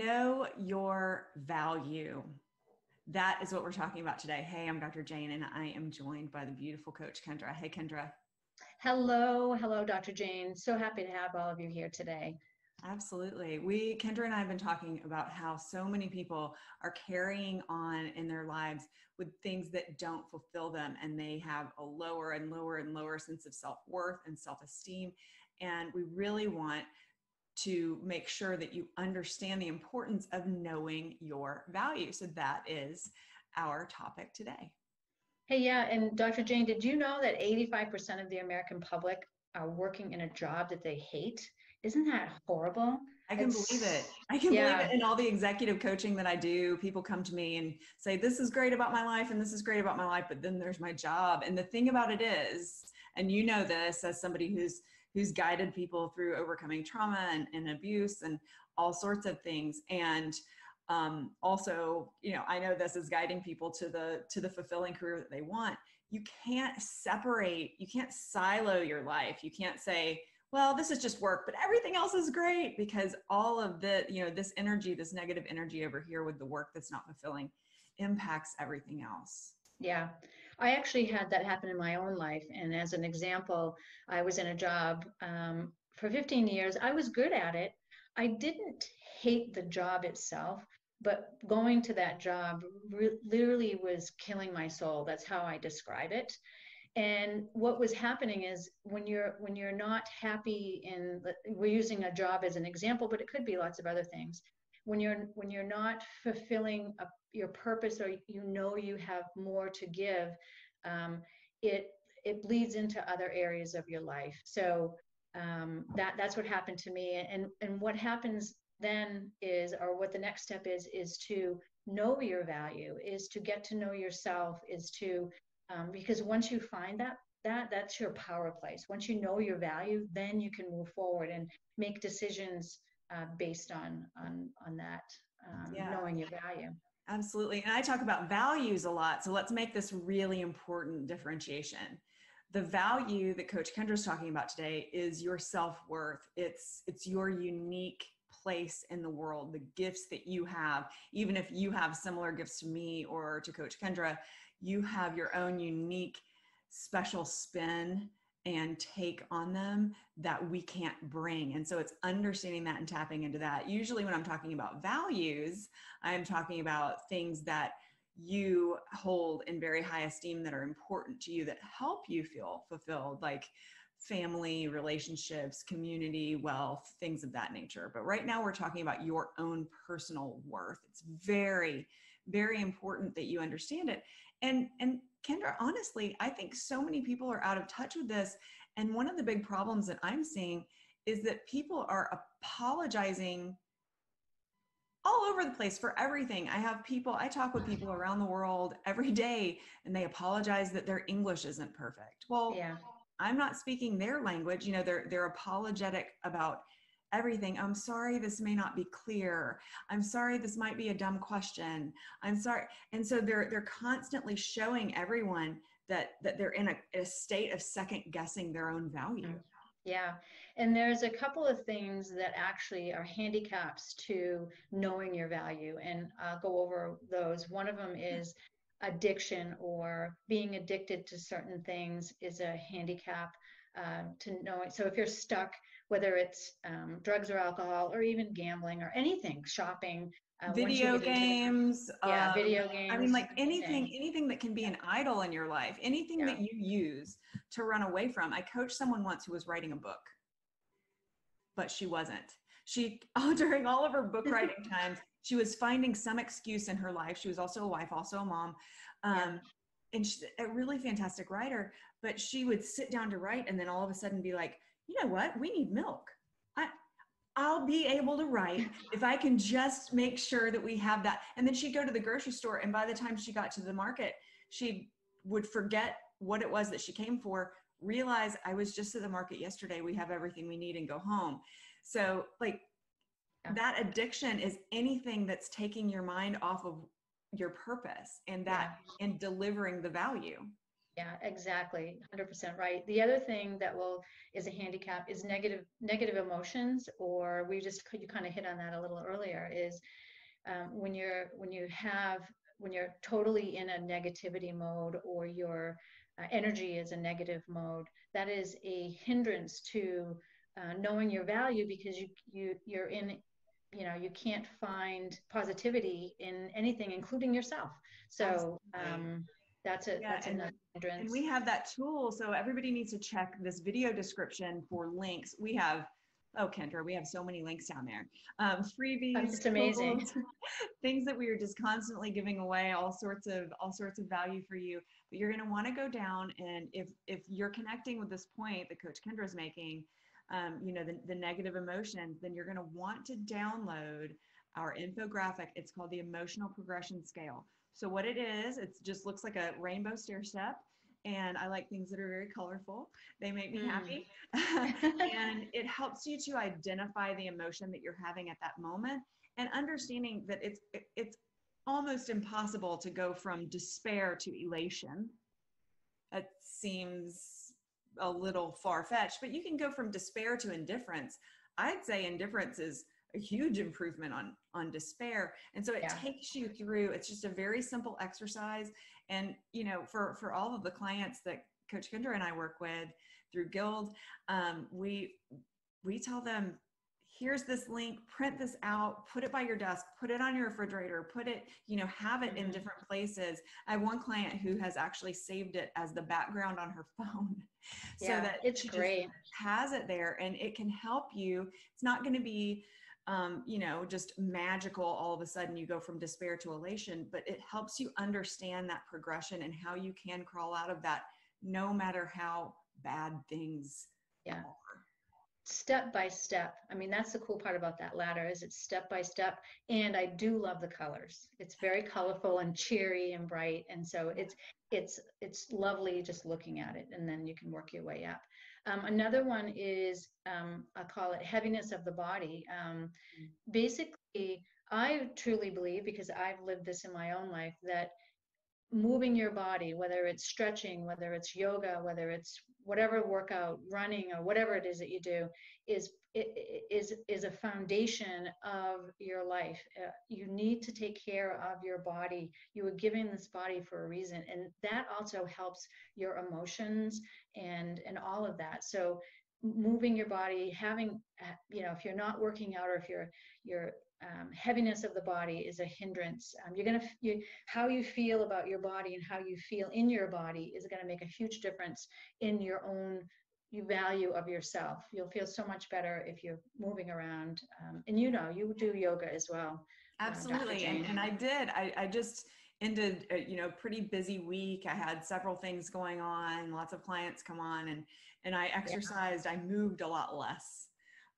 Know your value. That is what we're talking about today. Hey, I'm Dr. Jane, and I am joined by the beautiful coach Kendra. Hey, Kendra. Hello, hello, Dr. Jane. So happy to have all of you here today. Absolutely. We, Kendra and I have been talking about how so many people are carrying on in their lives with things that don't fulfill them, and they have a lower and lower and lower sense of self worth and self esteem. And we really want to make sure that you understand the importance of knowing your value. So that is our topic today. Hey, yeah, and Dr. Jane, did you know that 85% of the American public are working in a job that they hate? Isn't that horrible? I can it's, believe it. I can yeah. believe it. In all the executive coaching that I do, people come to me and say, This is great about my life, and this is great about my life, but then there's my job. And the thing about it is, and you know this as somebody who's who's guided people through overcoming trauma and, and abuse and all sorts of things. And um, also you know i know this is guiding people to the to the fulfilling career that they want. You can't separate you can't silo your life. You can't say well this is just work but everything else is great because all of the you know this energy this negative energy over here with the work that's not fulfilling impacts everything else. Yeah, I actually had that happen in my own life. And as an example, I was in a job um, for 15 years. I was good at it. I didn't hate the job itself, but going to that job re- literally was killing my soul. That's how I describe it. And what was happening is when you're when you're not happy in we're using a job as an example, but it could be lots of other things when you're when you're not fulfilling a, your purpose or you know you have more to give um, it it bleeds into other areas of your life. So um, that that's what happened to me. And and what happens then is or what the next step is is to know your value is to get to know yourself is to um, because once you find that that that's your power place. Once you know your value then you can move forward and make decisions uh, based on on on that um, yeah. knowing your value absolutely and i talk about values a lot so let's make this really important differentiation. The value that coach kendra is talking about today is your self-worth. It's it's your unique place in the world the gifts that you have. Even if you have similar gifts to me or to coach kendra you have your own unique special spin and take on them that we can't bring. And so it's understanding that and tapping into that. Usually, when I'm talking about values, I'm talking about things that you hold in very high esteem that are important to you that help you feel fulfilled, like family, relationships, community, wealth, things of that nature. But right now, we're talking about your own personal worth. It's very, very important that you understand it. And, and Kendra, honestly, I think so many people are out of touch with this. And one of the big problems that I'm seeing is that people are apologizing all over the place for everything. I have people, I talk with people around the world every day, and they apologize that their English isn't perfect. Well, yeah. I'm not speaking their language. You know, they're they're apologetic about everything. I'm sorry, this may not be clear. I'm sorry, this might be a dumb question. I'm sorry. And so they're they're constantly showing everyone that that they're in a, a state of second guessing their own value. Yeah. And there's a couple of things that actually are handicaps to knowing your value. And I'll go over those. One of them is addiction or being addicted to certain things is a handicap um, to knowing. So if you're stuck, whether it's um, drugs or alcohol or even gambling or anything, shopping, uh, video games, the, yeah, um, video games. I mean, like anything, anything that can be an idol in your life, anything yeah. that you use to run away from. I coached someone once who was writing a book, but she wasn't. She, oh, during all of her book writing times, she was finding some excuse in her life. She was also a wife, also a mom. Um, yeah and she's a really fantastic writer, but she would sit down to write and then all of a sudden be like, you know what, we need milk. I, I'll be able to write if I can just make sure that we have that. And then she'd go to the grocery store, and by the time she got to the market, she would forget what it was that she came for, realize I was just at the market yesterday, we have everything we need, and go home. So, like, that addiction is anything that's taking your mind off of your purpose and that yeah. and delivering the value Yeah, exactly. 100% right. The other thing that will is a handicap is negative negative emotions or we just you kind of hit on that a little earlier is um, when you're when you have when you're totally in a negativity mode or your uh, energy is a negative mode that is a hindrance to uh, knowing your value because you you you're in you know you can't find positivity in anything including yourself so um, that's a yeah, that's and, another hindrance. and we have that tool so everybody needs to check this video description for links. We have oh kendra we have so many links down there. Um, freebies it's amazing. tools, things that we are just constantly giving away all sorts of all sorts of value for you. But you're going to want to go down and if if you're connecting with this point that coach kendra is making um, you know the, the negative emotions then you're going to want to download our infographic. It's called the emotional progression scale so what it is it just looks like a rainbow stair step and I like things that are very colorful. They make me mm. happy. and it helps you to identify the emotion that you're having at that moment and understanding that it's it's almost impossible to go from despair to elation. It seems a little far fetched, but you can go from despair to indifference. I'd say indifference is a huge improvement on on despair. And so it yeah. takes you through it's just a very simple exercise. And you know for for all of the clients that coach kendra and i work with through GILD um, we we tell them here's this link print this out put it by your desk put it on your refrigerator put it you know have it mm-hmm. in different places. I have one client who has actually saved it as the background on her phone so yeah, that it's great. has it there and it can help you. It's not going to be um, you know, just magical. All of a sudden, you go from despair to elation, but it helps you understand that progression and how you can crawl out of that, no matter how bad things yeah. are. Step by step. I mean, that's the cool part about that ladder is it's step by step. And I do love the colors. It's very colorful and cheery and bright. And so it's it's it's lovely just looking at it. And then you can work your way up. Um, another one is, um, I call it heaviness of the body. Um, mm. basically, I truly believe, because I've lived this in my own life, that moving your body, whether it's stretching, whether it's yoga, whether it's whatever workout, running, or whatever it is that you do, is is is a foundation of your life. Uh, you need to take care of your body. You were given this body for a reason, and that also helps your emotions and and all of that. So moving your body, having uh, you know, if you're not working out or if you're you're um, heaviness of the body is a hindrance. Um, you're gonna you, how you feel about your body and how you feel in your body is going to make a huge difference in your own value of yourself. You'll feel so much better if you're moving around. Um, and you know, you do yoga as well. Uh, Absolutely, and, and, I did. I, I just ended a, you know pretty busy week. I had several things going on, lots of clients come on, and and I exercised. Yeah. I moved a lot less.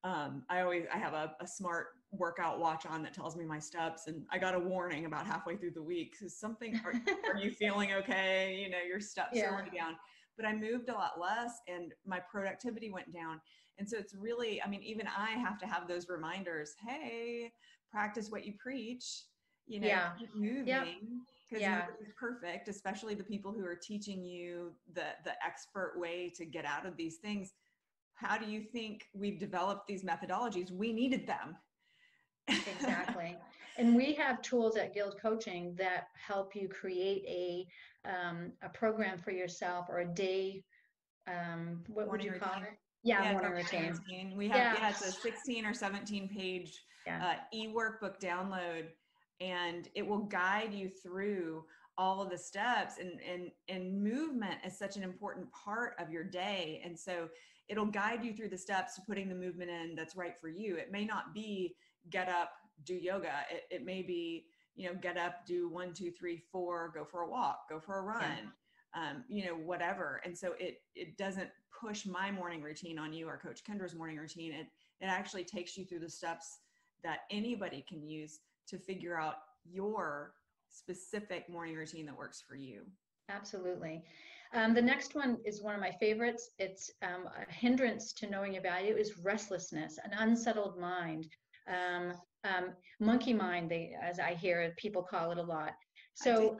Um, I always I have a, a smart workout watch on that tells me my steps and i got a warning about halfway through the week because something are, are, you feeling okay? You know your steps yeah. are going down. But i moved a lot less and my productivity went down. And so it's really i mean even i have to have those reminders hey practice what you preach you know yeah. keep moving because yeah. nobody's perfect especially the people who are teaching you the the expert way to get out of these things. How do you think we've developed these methodologies? We needed them exactly. and we have tools at GILD Coaching that help you create a um, a program for yourself or a day. Um, what morning would you call it? Yeah, yeah morning routine. routine. We have yeah. yeah. it's a 16 or 17 page yeah. uh, e workbook download, and it will guide you through all of the steps and and and movement is such an important part of your day and so it'll guide you through the steps to putting the movement in that's right for you it may not be get up, do yoga. It, it may be, you know, get up, do one, two, three, four, go for a walk, go for a run, yeah. um, you know, whatever. And so it it doesn't push my morning routine on you or Coach Kendra's morning routine. It it actually takes you through the steps that anybody can use to figure out your specific morning routine that works for you. Absolutely. Um, the next one is one of my favorites. It's um, a hindrance to knowing your value is restlessness, an unsettled mind um, um, monkey mind, they, as I hear people call it a lot. So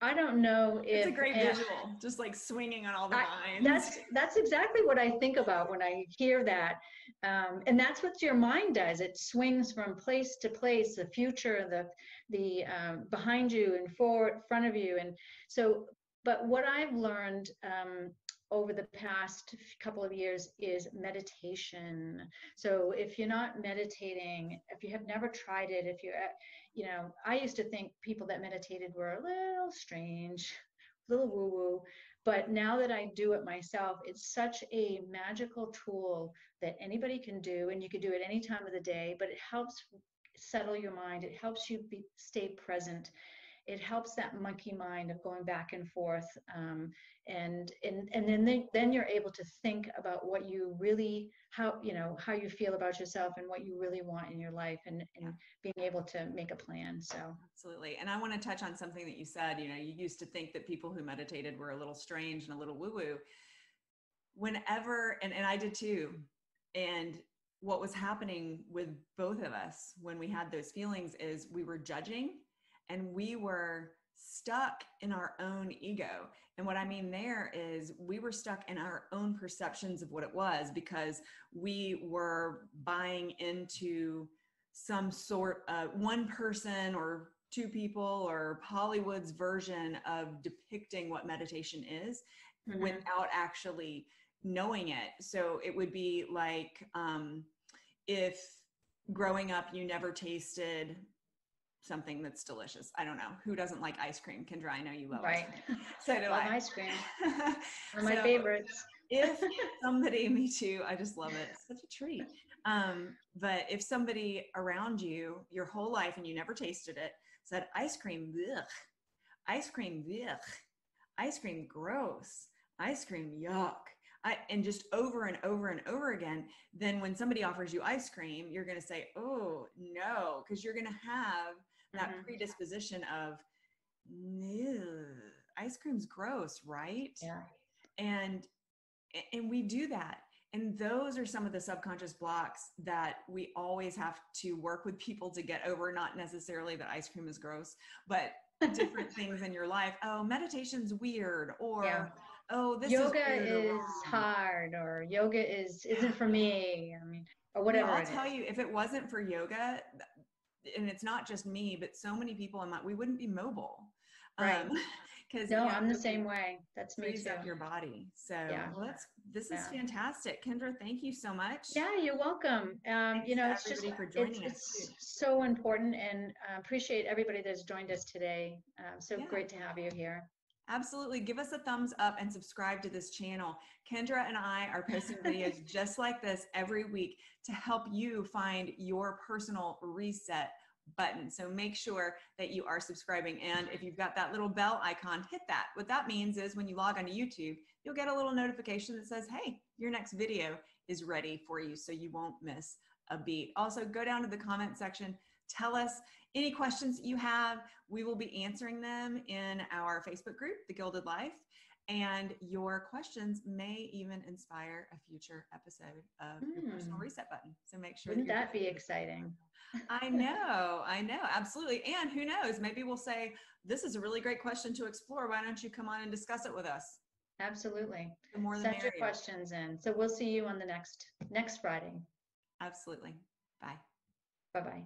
I don't know if it's a great visual, just like swinging on all the I, vines. That's that's exactly what I think about when I hear that, um, and that's what your mind does. It swings from place to place, the future, the the um, behind you and forward, front of you, and so. But what I've learned um, over the past couple of years is meditation. So if you're not meditating, if you have never tried it, if you're you know, I used to think people that meditated were a little strange, a little woo woo. But now that I do it myself, it's such a magical tool that anybody can do, and you can do it any time of the day. But it helps settle your mind. It helps you be, stay present it helps that monkey mind of going back and forth um, and and and then they, then you're able to think about what you really how you know how you feel about yourself and what you really want in your life and, and being able to make a plan so. Absolutely and i want to touch on something that you said you know you used to think that people who meditated were a little strange and a little woo woo whenever and, and i did too and what was happening with both of us when we had those feelings is we were judging and we were stuck in our own ego. And what I mean there is we were stuck in our own perceptions of what it was because we were buying into some sort of one person or two people or Hollywood's version of depicting what meditation is mm-hmm. without actually knowing it. So it would be like um, if growing up you never tasted something that's delicious. I don't know who doesn't like ice cream. Kendra, I know you love right. it. So do love I. ice cream. One of my favorites. if somebody, me too, I just love it. It's such a treat. Um, but if somebody around you your whole life and you never tasted it said ice cream, ugh, ice cream, ugh, ice cream, gross, ice cream, yuck. I, and just over and over and over again, then when somebody offers you ice cream, you're going to say, oh, no, because you're going to have that mm-hmm. predisposition of ice cream's gross right? Yeah. And and we do that. And those are some of the subconscious blocks that we always have to work with people to get over not necessarily that ice cream is gross but different things in your life. Oh meditation's weird or yeah. oh this yoga is, is hard or yoga is isn't for me i mean or whatever i'll tell you if it wasn't for yoga and it's not just me, but so many people in my, we wouldn't be mobile. Right. Because um, no, I'm the same way. That's me too. up your body. So yeah. well, that's this is yeah. fantastic, Kendra. Thank you so much. Yeah, you're welcome. Um, you know, it's just for joining it's, us it's so important, and uh, appreciate everybody that's joined us today. Um, so yeah. great to have you here. Absolutely. Give us a thumbs up and subscribe to this channel. Kendra and I are posting videos just like this every week to help you find your personal reset button. So make sure that you are subscribing. And if you've got that little bell icon, hit that. What that means is when you log onto YouTube, you'll get a little notification that says, hey, your next video is ready for you so you won't miss a beat. Also, go down to the comment section. Tell us any questions you have. We will be answering them in our Facebook group, The Gilded Life. And your questions may even inspire a future episode of mm. personal reset button. So make sure. Wouldn't that, that be exciting? I know, I know, absolutely. And who knows, maybe we'll say, this is a really great question to explore. Why don't you come on and discuss it with us? Absolutely. The more Send your questions in. So we'll see you on the next next Friday. Absolutely. Bye. Bye-bye.